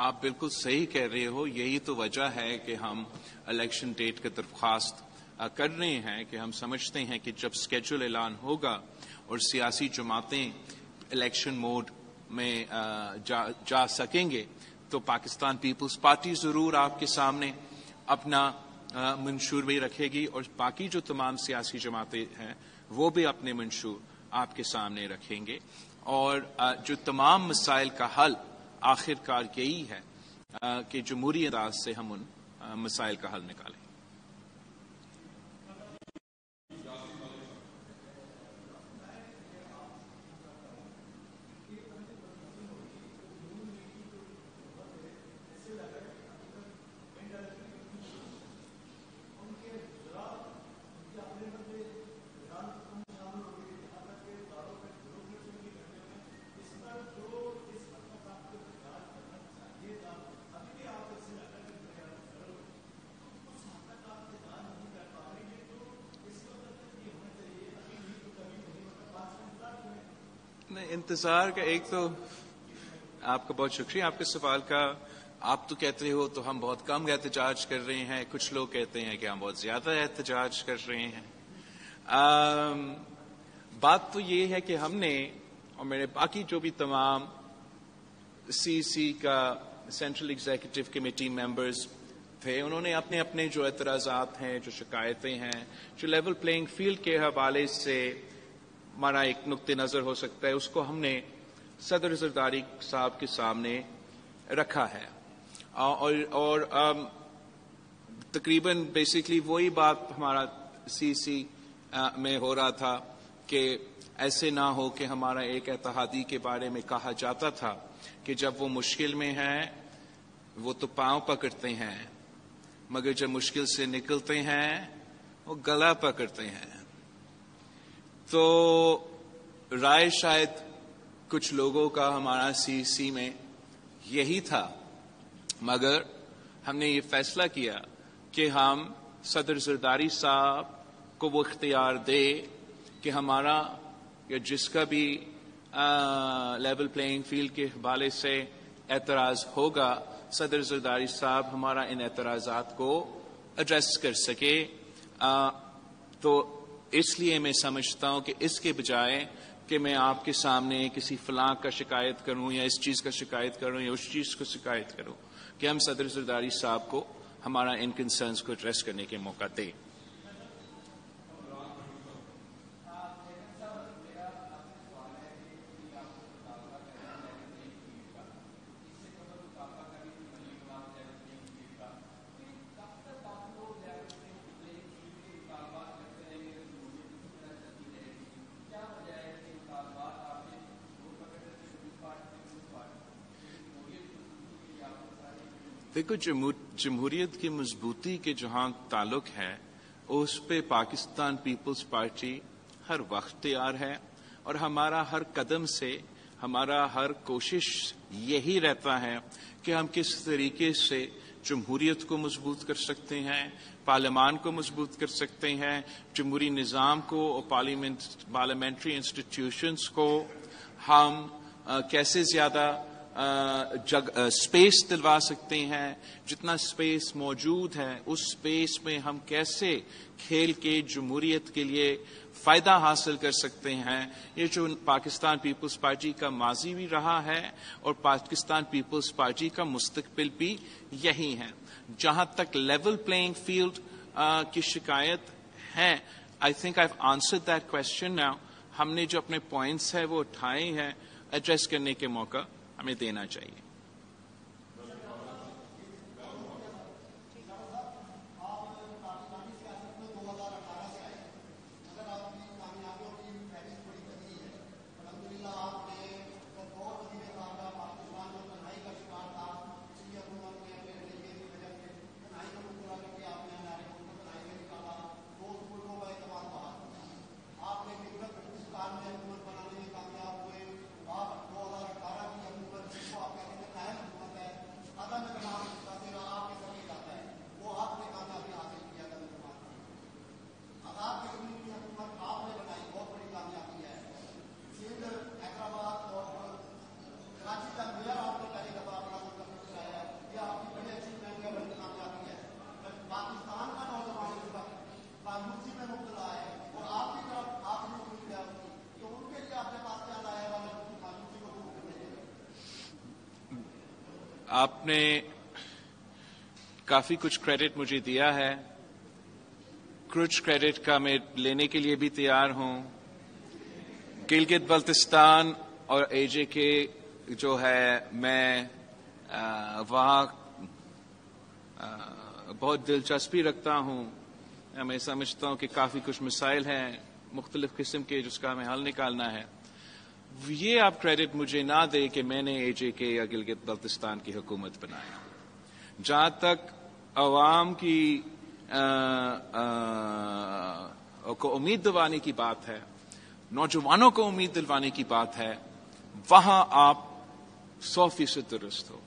आप बिल्कुल सही कह रहे हो यही तो वजह है कि हम इलेक्शन डेट की दरख्वास्त कर रहे हैं कि हम समझते हैं कि जब स्केजुल ऐलान होगा और सियासी जमातें इलेक्शन मोड में जा, जा सकेंगे तो पाकिस्तान पीपल्स पार्टी ज़रूर आपके सामने अपना मंशूर भी रखेगी और बाकी जो तमाम सियासी जमातें हैं वो भी अपने मंशूर आपके सामने रखेंगे। और जो तमाम मसाइल का हल आखिरकार यही है कि जमहूरी अंदाज से हम उन मसाइल का हल निकालें। इंतज़ार का एक तो आपका बहुत शुक्रिया आपके सवाल का। आप तो कहते हो तो हम बहुत कम एहतजाज कर रहे हैं। कुछ लोग कहते हैं कि हम बहुत ज़्यादा एहतजाज कर रहे हैं। आ, बात तो ये है कि हमने और मेरे बाकी जो भी तमाम सीसी का सेंट्रल एग्जीक्यूटिव कमेटी मेंबर्स थे उन्होंने अपने अपने जो एतराज़ात हैं जो शिकायतें हैं जो लेवल प्लेइंग फ़ील्ड के हवाले से हमारा एक नुक़ नज़र हो सकता है उसको हमने सदर जरदारी साहब के सामने रखा है। और, और तकरीबन बेसिकली वही बात हमारा सीसी में हो रहा था कि ऐसे ना हो कि हमारा एक एतहादी के बारे में कहा जाता था कि जब वो मुश्किल में है वो तो पाँव पकड़ते हैं मगर जब मुश्किल से निकलते हैं वो गला पकड़ते हैं। तो राय शायद कुछ लोगों का हमारा सीसी में यही था मगर हमने ये फैसला किया कि हम सदर जरदारी साहब को वो इख्तियार दे कि हमारा या जिसका भी लेवल प्लेइंग फ़ील्ड के हवाले से एतराज़ होगा सदर जरदारी साहब हमारा इन एतराज़ात को एड्रेस कर सके। आ, तो इसलिए मैं समझता हूँ कि इसके बजाय कि मैं आपके सामने किसी फलाक का शिकायत करूँ या इस चीज़ का शिकायत करूँ या उस चीज़ को शिकायत करूँ कि हम सदर सरदारी साहब को हमारा इन कंसर्न को एड्रेस करने के मौका दें। देखो जमहूरियत की मजबूती के जहाँ ताल्लुक है उस पे पाकिस्तान पीपल्स पार्टी हर वक्त तैयार है और हमारा हर कदम से हमारा हर कोशिश यही रहता है कि हम किस तरीके से जमहूरियत को मज़बूत कर सकते हैं पार्लियामान को मज़बूत कर सकते हैं जमहूरी निज़ाम को और पार्लियामेंट पार्लियामेंट्री इंस्टीट्यूशंस को हम आ, कैसे ज़्यादा जग स्पेस दिलवा सकते हैं। जितना स्पेस मौजूद है, उस स्पेस में हम कैसे खेल के जमहूरियत के लिए फ़ायदा हासिल कर सकते हैं। ये जो पाकिस्तान पीपल्स पार्टी का माजी भी रहा है और पाकिस्तान पीपल्स पार्टी का मुस्तकबिल भी यही है। जहाँ तक लेवल प्लेइंग फ़ील्ड की शिकायत है I think I answer that question now हमने जो अपने पॉइंट्स है, वो उठाए हैं एड्रेस करने के मौका हमें देना चाहिए। आपने काफ़ी कुछ क्रेडिट मुझे दिया है। कुछ क्रेडिट का मैं लेने के लिए भी तैयार हूँ। गिलगित बल्तिस्तान और एजे के जो है, मैं वहाँ बहुत दिलचस्पी रखता हूँ। मैं समझता हूँ कि काफ़ी कुछ मिसाइल हैं, मुख्तलिफ़ किस्म के जिसका हमें हल निकालना है। ये आप क्रेडिट मुझे ना दे कि मैंने एजे के या गिलगित बल्तिस्तान की हुकूमत बनाया जहाँ तक अवाम की आ, आ, को उम्मीद दिलवाने की बात है नौजवानों को उम्मीद दिलवाने की बात है वहाँ आप सौ फ़ीसद दुरुस्त हो।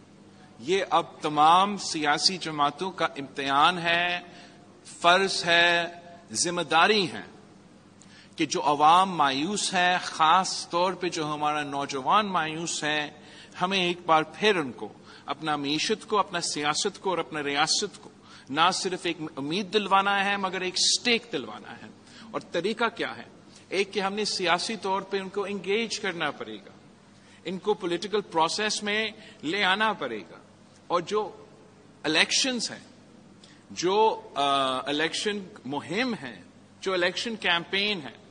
ये अब तमाम सियासी जमातों का इम्तहान है फ़र्ज़ है ज़िम्मेदारी है। कि जो अवाम मायूस है, खास तौर पे जो हमारा नौजवान मायूस है, हमें एक बार फिर उनको, अपना मीशत को, अपना सियासत को और अपना रियासत को, ना सिर्फ़ एक उम्मीद दिलवाना है, मगर एक स्टेक दिलवाना है। और तरीका क्या है? एक, कि हमने सियासी तौर पे उनको एंगेज करना पड़ेगा। इनको पॉलिटिकल प्रोसेस में ले आना पड़ेगा। और जो इलेक्शंस हैं, जो इलेक्शन मुहिम है, जो इलेक्शन कैंपेन है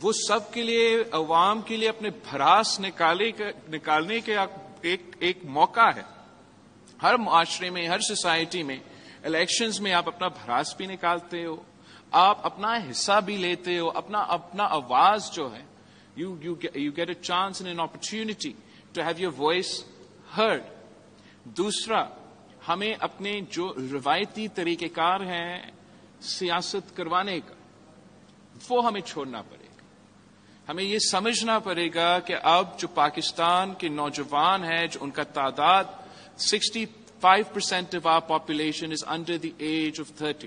वो सब के लिए, अवाम के लिए, अपने भरास निकाले निकालने के एक एक मौका है। हर माशरे में, हर सोसाइटी में इलेक्शंस में आप अपना भरास भी निकालते हो, आप अपना हिस्सा भी लेते हो, अपना अपना आवाज़ जो है you you you get a chance in an opportunity to have your voice heard दूसरा, हमें अपने जो रिवायती तरीकेकार हैं, सियासत करवाने का, वो हमें छोड़ना पड़ेगा। हमें ये समझना पड़ेगा कि अब जो पाकिस्तान के नौजवान हैं, जो उनका तादाद 65 percent of our population is under the age of 30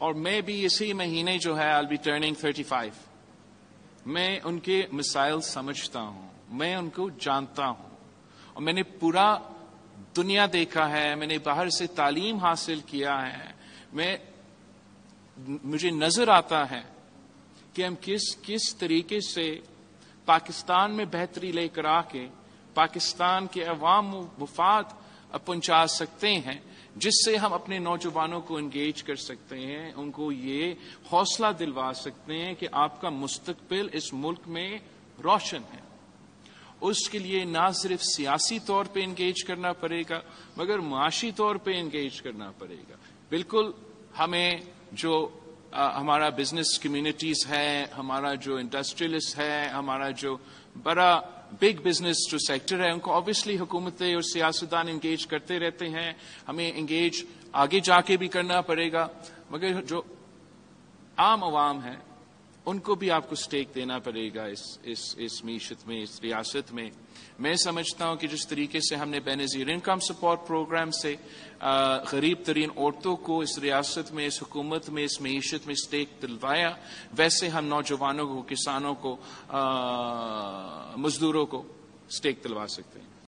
और मैं भी इसी महीने जो है आई बी टर्निंग 35 मैं उनके मिसाइल समझता हूँ, मैं उनको जानता हूँ। और मैंने पूरा दुनिया देखा है, मैंने बाहर से तालीम हासिल किया है, मैं, मुझे नज़र आता है कि हम किस किस तरीके से पाकिस्तान में बेहतरी लेकर आके पाकिस्तान के अवाम मुफाद पहुँचा सकते हैं, जिससे हम अपने नौजवानों को एंगेज कर सकते हैं, उनको ये हौसला दिलवा सकते हैं कि आपका मुस्तकबिल इस मुल्क में रोशन है। उसके लिए ना सिर्फ़ सियासी तौर पे इंगेज करना पड़ेगा, मगर मुआशी तौर पे इंगेज करना पड़ेगा। बिल्कुल हमें जो आ, हमारा बिज़नेस कम्युनिटीज है हमारा जो इंडस्ट्रियलिस्ट है हमारा जो बड़ा बिग बिज़नेस जो सेक्टर है उनको ऑब्वियसली हुकूमतें और सियासतदान इंगेज करते रहते हैं। हमें इंगेज आगे जाके भी करना पड़ेगा। मगर जो आम आवाम है उनको भी आपको स्टेक देना पड़ेगा इस इस इस मीशत में, इस रियासत में। मैं समझता हूँ कि जिस तरीके से हमने बेनजीर इनकम सपोर्ट प्रोग्राम से गरीब तरीन औरतों को इस रियासत में, इस हुकूमत में, इस मीशत में स्टेक दिलवाया, वैसे हम नौजवानों को, किसानों को मजदूरों को स्टेक दिलवा सकते हैं।